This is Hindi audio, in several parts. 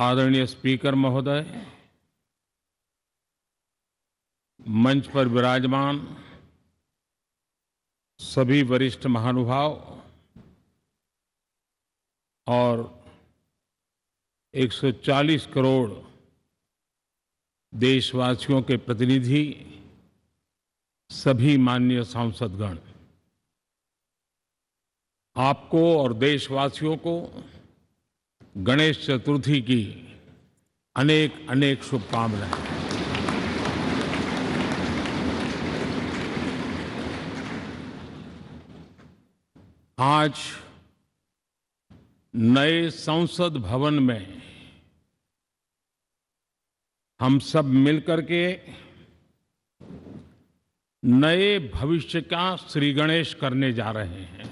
आदरणीय स्पीकर महोदय, मंच पर विराजमान सभी वरिष्ठ महानुभाव और 140 करोड़ देशवासियों के प्रतिनिधि, सभी माननीय सांसदगण, आपको और देशवासियों को गणेश चतुर्थी की अनेक अनेक शुभकामनाएँ। आज नए संसद भवन में हम सब मिलकर के नए भविष्य का श्री गणेश करने जा रहे हैं।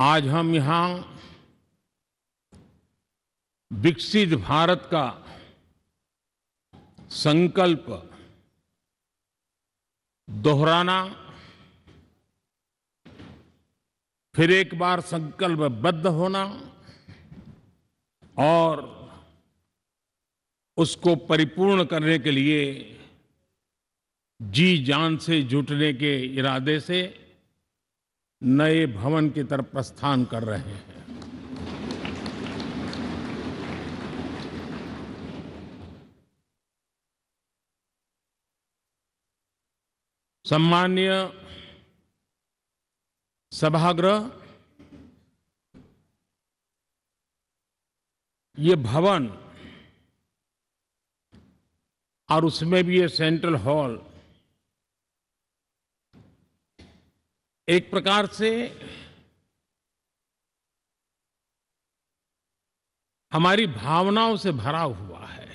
आज हम यहाँ विकसित भारत का संकल्प दोहराना, फिर एक बार संकल्पबद्ध होना और उसको परिपूर्ण करने के लिए जी जान से जुटने के इरादे से नए भवन की तरफ़ प्रस्थान कर रहे हैं। सम्मान्य सभागृह, ये भवन और उसमें भी ये सेंट्रल हॉल एक प्रकार से हमारी भावनाओं से भरा हुआ है।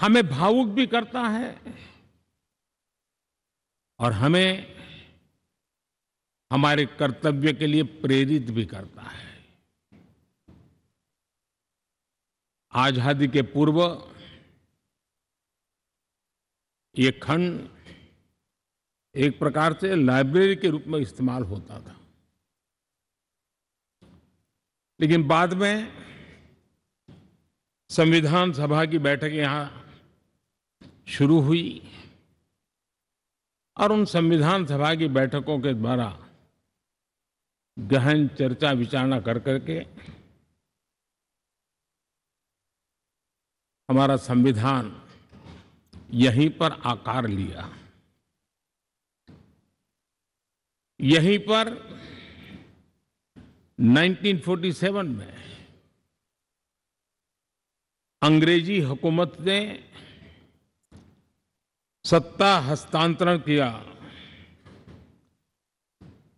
हमें भावुक भी करता है और हमें हमारे कर्तव्य के लिए प्रेरित भी करता है। आज़ादी के पूर्व ये खंड एक प्रकार से लाइब्रेरी के रूप में इस्तेमाल होता था। लेकिन बाद में संविधान सभा की बैठक यहाँ शुरू हुई और उन संविधान सभा की बैठकों के द्वारा गहन चर्चा विचारणा कर करके हमारा संविधान यहीं पर आकार लिया। यहीं पर 1947 में अंग्रेज़ी हुकूमत ने सत्ता हस्तांतरण किया।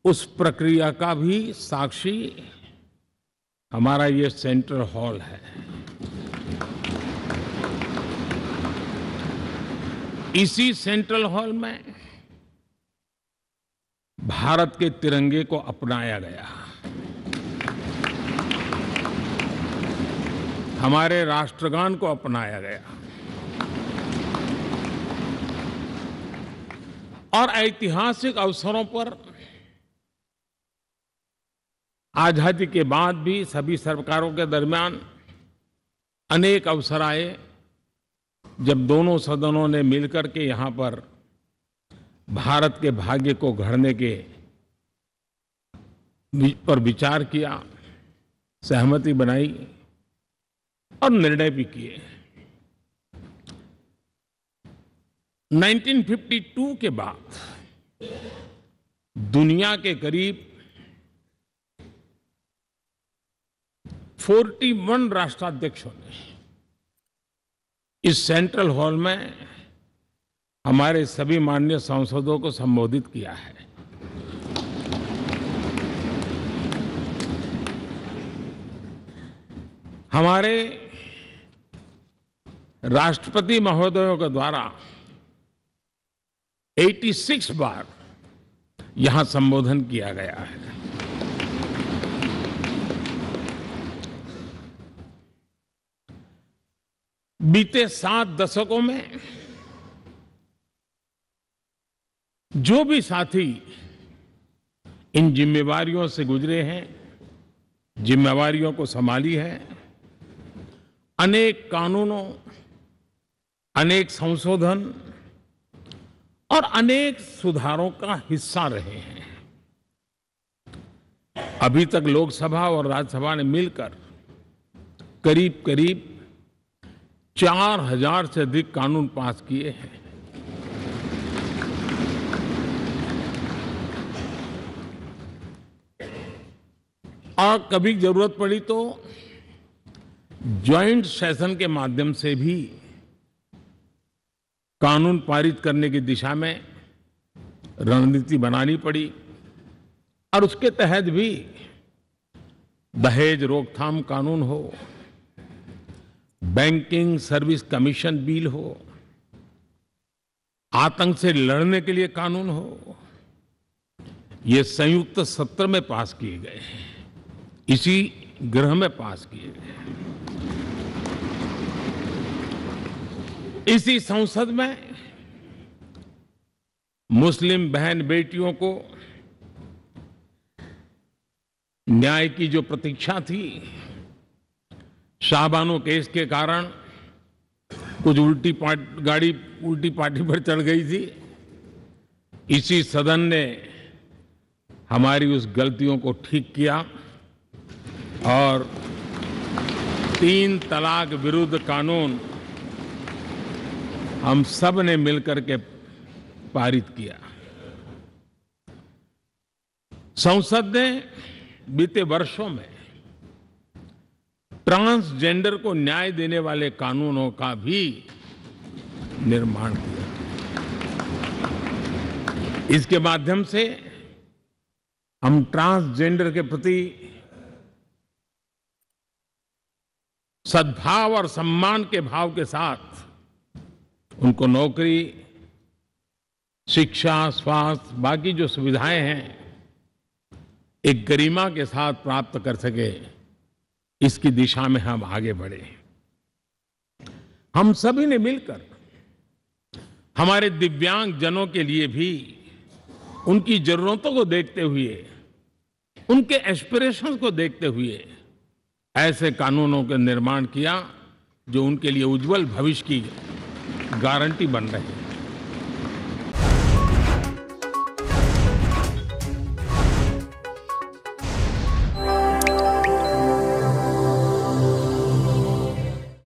उस प्रक्रिया का भी साक्षी हमारा ये सेंट्रल हॉल है। इसी सेंट्रल हॉल में भारत के तिरंगे को अपनाया गया। हमारे राष्ट्रगान को अपनाया गया। और ऐतिहासिक अवसरों पर आज़ादी के बाद भी सभी सरकारों के दरमियान अनेक अवसर आए, जब दोनों सदनों ने मिलकर के यहाँ पर भारत के भाग्य को घड़ने के पर विचार किया, सहमति बनाई और निर्णय भी किए। 1952 के बाद दुनिया के करीब 41 राष्ट्राध्यक्षों ने इस सेंट्रल हॉल में हमारे सभी माननीय सांसदों को संबोधित किया है। हमारे राष्ट्रपति महोदयों के द्वारा 86 बार यहाँ संबोधन किया गया है। बीते सात दशकों में जो भी साथी इन जिम्मेवारियों से गुजरे हैं, जिम्मेवारियों को संभाली है, अनेक कानूनों, अनेक संशोधन और अनेक सुधारों का हिस्सा रहे हैं। अभी तक लोकसभा और राज्यसभा ने मिलकर करीब करीब चार हज़ार से अधिक कानून पास किए हैं। और कभी ज़रूरत पड़ी तो ज्वाइंट सेशन के माध्यम से भी कानून पारित करने की दिशा में रणनीति बनानी पड़ी और उसके तहत भी दहेज रोकथाम कानून हो, बैंकिंग सर्विस कमीशन बिल हो, आतंक से लड़ने के लिए कानून हो, ये संयुक्त सत्र में पास किए गए हैं। इसी गृह में पास किए गए। इसी संसद में मुस्लिम बहन बेटियों को न्याय की जो प्रतीक्षा थी, शाहबानो केस के कारण कुछ उल्टी पाट, गाड़ी उल्टी पार्टी पर चढ़ गई थी। इसी सदन ने हमारी उस गलतियों को ठीक किया। और तीन तलाक विरुद्ध कानून हम सबने मिलकर के पारित किया। संसद ने बीते वर्षों में ट्रांसजेंडर को न्याय देने वाले कानूनों का भी निर्माण किया। इसके माध्यम से हम ट्रांसजेंडर के प्रति सद्भाव और सम्मान के भाव के साथ उनको नौकरी, शिक्षा, स्वास्थ्य, बाकी जो सुविधाएँ हैं, एक गरिमा के साथ प्राप्त कर सके, इसकी दिशा में हम आगे बढ़े। हम सभी ने मिलकर, हमारे दिव्यांग जनों के लिए भी, उनकी जरूरतों को देखते हुए, उनके एस्पिरेशंस को देखते हुए ऐसे कानूनों के निर्माण किया जो उनके लिए उज्जवल भविष्य की गारंटी बन रही हैं।